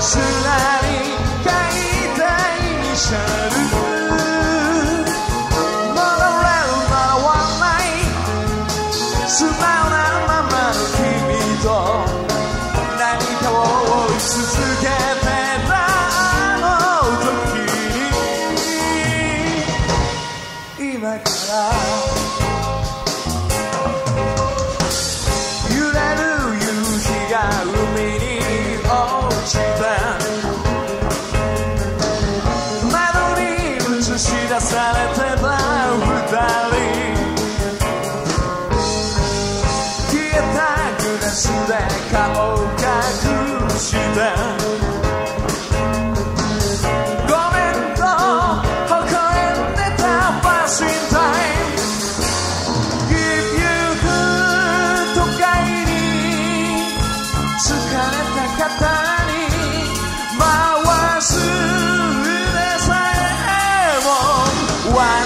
すらに解体にしゃる戻れるなら笑い素直されてた二人消えたグラスで顔隠した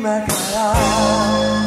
君から